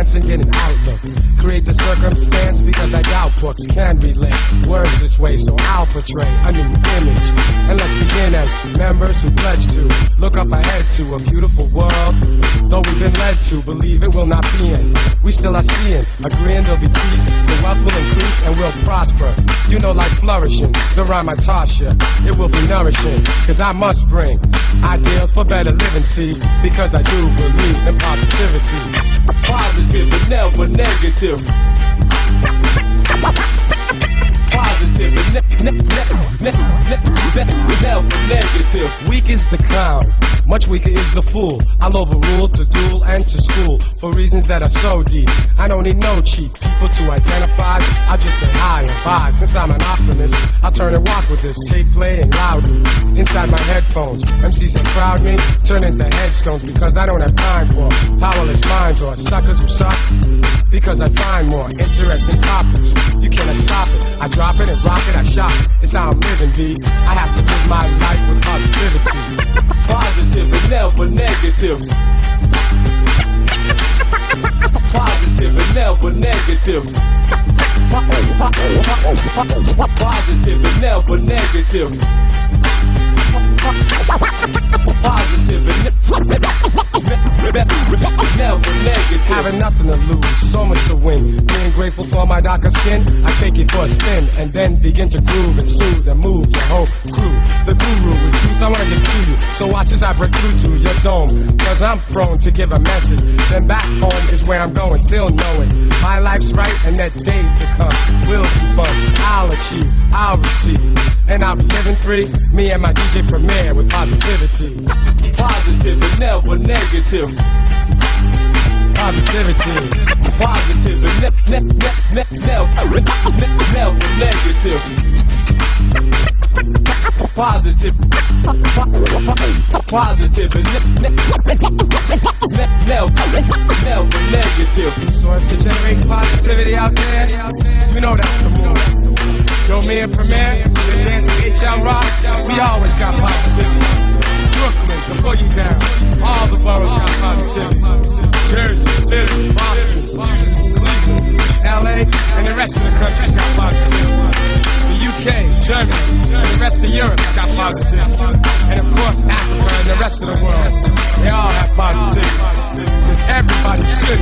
And get an outlook. Create the circumstance because I doubt books can relate words this way, so I'll portray a new image. And let's begin as members who pledge to look up ahead to a beautiful world. Though we've been led to believe it will not be in, we still are seeing, agreeing there'll be peace, the wealth will increase and we'll prosper. You know, like flourishing, the rhyme I toss it will be nourishing, cause I must bring ideals for better living, see, because I do believe in positivity. Positive never negative. Positive never negative. Weak is the clown, much weaker is the fool. I'll overrule to duel and to school for reasons that are so deep. I don't need no cheap people to identify. I just say hi and bye. Since I'm an optimist, I'll turn and walk with this tape playing loudly inside my headphones. MCs that crowd me turn into headstones because I don't have time for powerless minds or suckers who suck. Because I find more interesting topics. You cannot stop it. I drop it and rock it, I shop it. It's how I'm living, B. I have to live my life with positivity. Positive and never negative. Negative. Positive and never negative. Positive never negative. Having nothing to lose, so much to win. Being grateful for my darker skin, I take it for a spin and then begin to groove and soothe and move your whole crew. The guru truth I wanna give to you. So watch as I break through to your dome. Cause I'm prone to give a message. Then back home is where I'm going, still knowing my life's right and that days to come will be fun. I'll achieve, I'll receive, and I'll be living free. Me and my DJ Premier with positivity. Positive and never negative. Positivity. Positive and ne- ne- ne- ne- never, ne- never negative. Positive, positive ne- never, negative. So generate positivity out there, you know that's the and the HL Rock, we always got positivity. Brooklyn, the down, all the boroughs got positivity. Jersey, Philly, Boston, Houston, Cleveland, LA, and the rest of the country's got positivity. UK, Germany, the rest of Europe's got positivity. And of course, Africa and the rest of the world, they all have positive. Because everybody should